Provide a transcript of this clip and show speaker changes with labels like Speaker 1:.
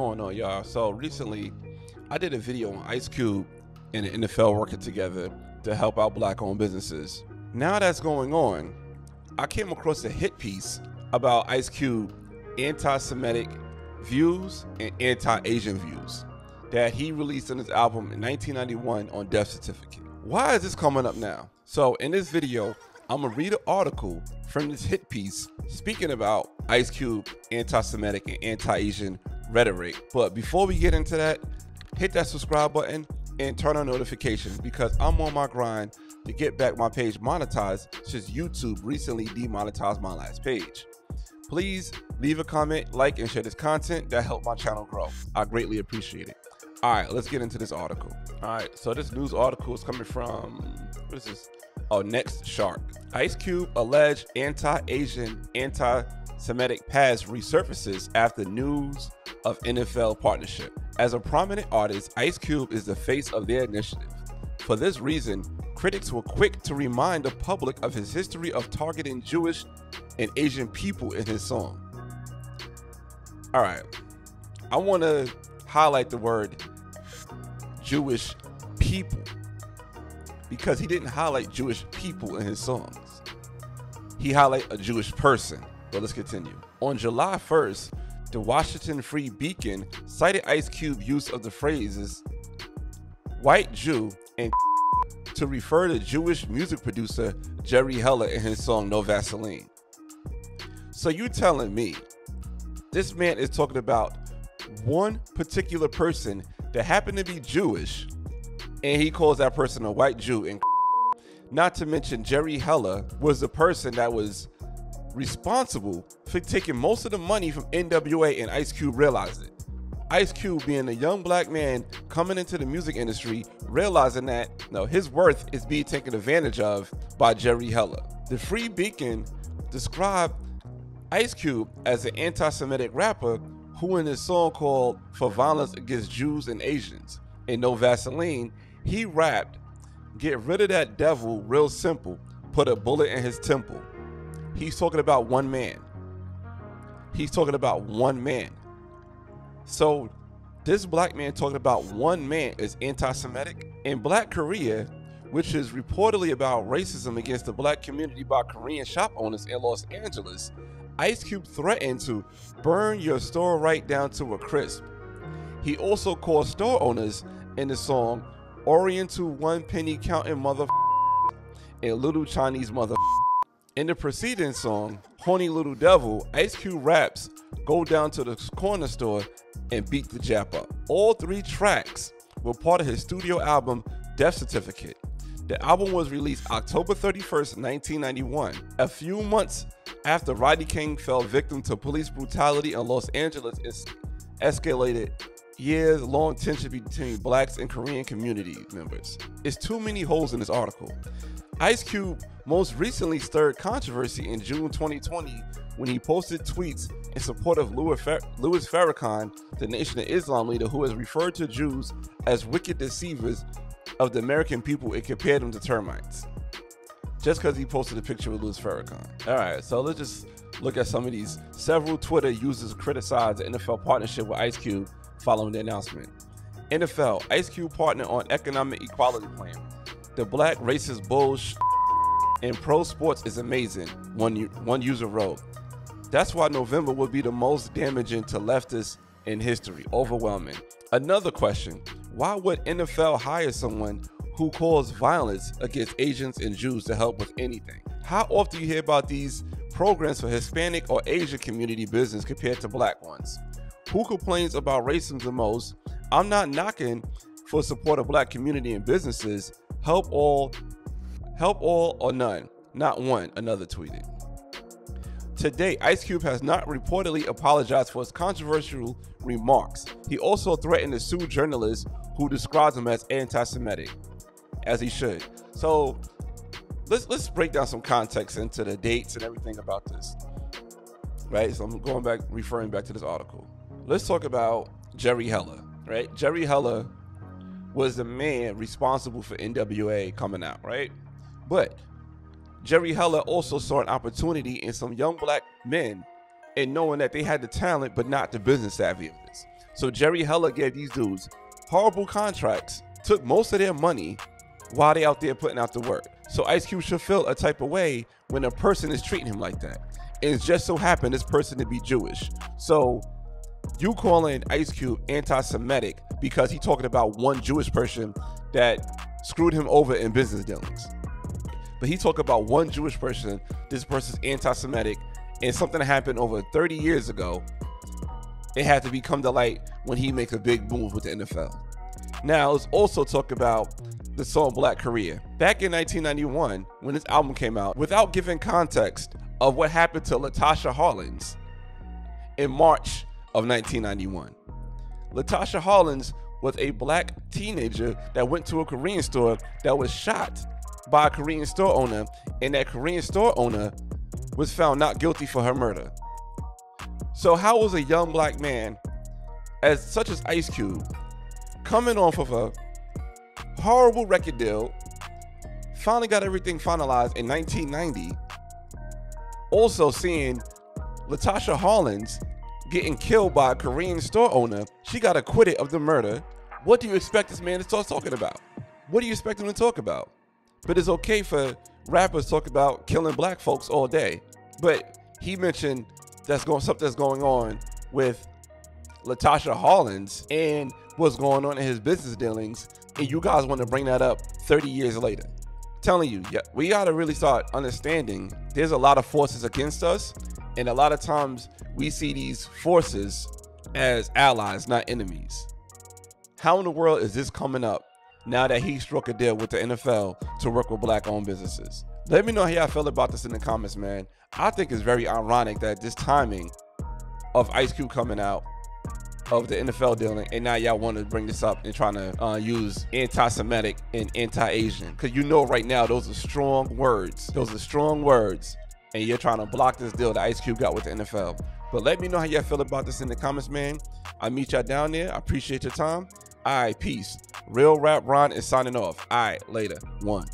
Speaker 1: going on, y'all? So recently, I did a video on Ice Cube and the NFL working together to help out black-owned businesses. Now that's going on, I came across a hit piece about Ice Cube anti-Semitic views and anti-Asian views that he released on his album in 1991 on Death Certificate. Why is this coming up now? So in this video, I'm gonna read an article from this hit piece speaking about Ice Cube anti-Semitic and anti-Asian rhetoric. But before we get into that, hit that subscribe button and turn on notifications because I'm on my grind to get back my page monetized since YouTube recently demonetized my last page. Please leave a comment, like, and share this content that help my channel grow. I greatly appreciate it. All right, let's get into this article. All right, so this news article is coming from, what is this? Oh, NextShark. Ice Cube alleged anti-Asian, anti-Semitic past resurfaces after news of NFL partnership. As a prominent artist, Ice Cube is the face of their initiative. For this reason, critics were quick to remind the public of his history of targeting Jewish and Asian people in his song. All right, I want to highlight the word Jewish people because he didn't highlight Jewish people in his songs. He highlighted a Jewish person. But let's continue. On July 1st, the Washington Free Beacon cited Ice Cube use of the phrases white Jew and to refer to Jewish music producer Jerry Heller in his song No Vaseline. So you telling me this man is talking about one particular person that happened to be Jewish and he calls that person a white Jew and not to mention Jerry Heller was the person that was responsible for taking most of the money from NWA and Ice Cube realized it. Ice Cube being a young black man coming into the music industry, realizing that no, his worth is being taken advantage of by Jerry Heller. The Free Beacon described Ice Cube as an anti-Semitic rapper who in his song called For Violence Against Jews and Asians in No Vaseline, he rapped, get rid of that devil real simple, put a bullet in his temple. He's talking about one man. He's talking about one man. So this black man talking about one man is anti-Semitic. In Black Korea, which is reportedly about racism against the black community by Korean shop owners in Los Angeles, Ice Cube threatened to burn your store right down to a crisp. He also called store owners in the song Oriental one penny counting mother and little Chinese mother. In the preceding song, Horny Little Devil, Ice Cube raps, go down to the corner store and beat the Jap up. All three tracks were part of his studio album Death Certificate. The album was released October 31st, 1991, a few months after Rodney King fell victim to police brutality in Los Angeles. It escalated years long tension between blacks and Korean community members. It's too many holes in this article. Ice Cube most recently stirred controversy in June 2020 when he posted tweets in support of Louis, Fer- Louis Farrakhan, the Nation of Islam leader who has referred to Jews as wicked deceivers of the American people and compared them to termites. Just because he posted a picture with Louis Farrakhan. All right, so let's just look at some of these. Several Twitter users criticized the NFL partnership with Ice Cube following the announcement. NFL, Ice Cube partner on economic equality plan. The black racist bullshit in pro sports is amazing, one, one user wrote. That's why November will be the most damaging to leftists in history. Overwhelming. Another question Why would NFL hire someone who calls violence against Asians and Jews to help with anything? How often do you hear about these programs for Hispanic or Asian community business compared to black ones? Who complains about racism the most? I'm not knocking for support of black community and businesses. Help all, help all or none. Not one, another tweeted. Today, Ice Cube has not reportedly apologized for his controversial remarks. He also threatened to sue journalists who described him as anti-Semitic, as he should. So let's let's break down some context into the dates and everything about this. Right? So I'm going back, referring back to this article. Let's talk about Jerry Heller. Right? Jerry Heller was the man responsible for NWA coming out, right? But Jerry Heller also saw an opportunity in some young black men and knowing that they had the talent but not the business savvy of this. So Jerry Heller gave these dudes horrible contracts, took most of their money while they out there putting out the work. So Ice Cube should feel a type of way when a person is treating him like that. And it just so happened this person to be Jewish. So you calling Ice Cube anti-Semitic because he talking about one Jewish person that screwed him over in business dealings. But he talked about one Jewish person, this person's anti-Semitic, and something happened over 30 years ago. It had to become to light when he makes a big move with the NFL. Now let's also talk about the song Black Korea. Back in 1991, when this album came out, without giving context of what happened to Latasha Harlins in March of 1991. Latasha Harlins was a black teenager that went to a Korean store that was shot by a Korean store owner, and that Korean store owner was found not guilty for her murder. So, how was a young black man, as such as Ice Cube, coming off of a horrible record deal, finally got everything finalized in 1990, also seeing Latasha Harlins getting killed by a Korean store owner. She got acquitted of the murder. What do you expect this man to start talking about? What do you expect him to talk about? But it's okay for rappers to talk about killing black folks all day. But he mentioned that's going something that's going on with Latasha Harlins and what's going on in his business dealings, and you guys want to bring that up 30 years later. telling you, yeah, we got to really start understanding there's a lot of forces against us, and a lot of times we see these forces as allies, not enemies. How in the world is this coming up now that he struck a deal with the NFL to work with black owned businesses? Let me know how y'all feel about this in the comments, man. I think it's very ironic that this timing of Ice Cube coming out of the NFL dealing, and now y'all want to bring this up and trying to uh, use anti-Semitic and anti-Asian, because you know right now those are strong words. Those are strong words, and you're trying to block this deal that Ice Cube got with the NFL. But let me know how y'all feel about this in the comments, man. I'll meet y'all down there. I appreciate your time. All right, peace. Real Rap Ron is signing off. All right, later. One.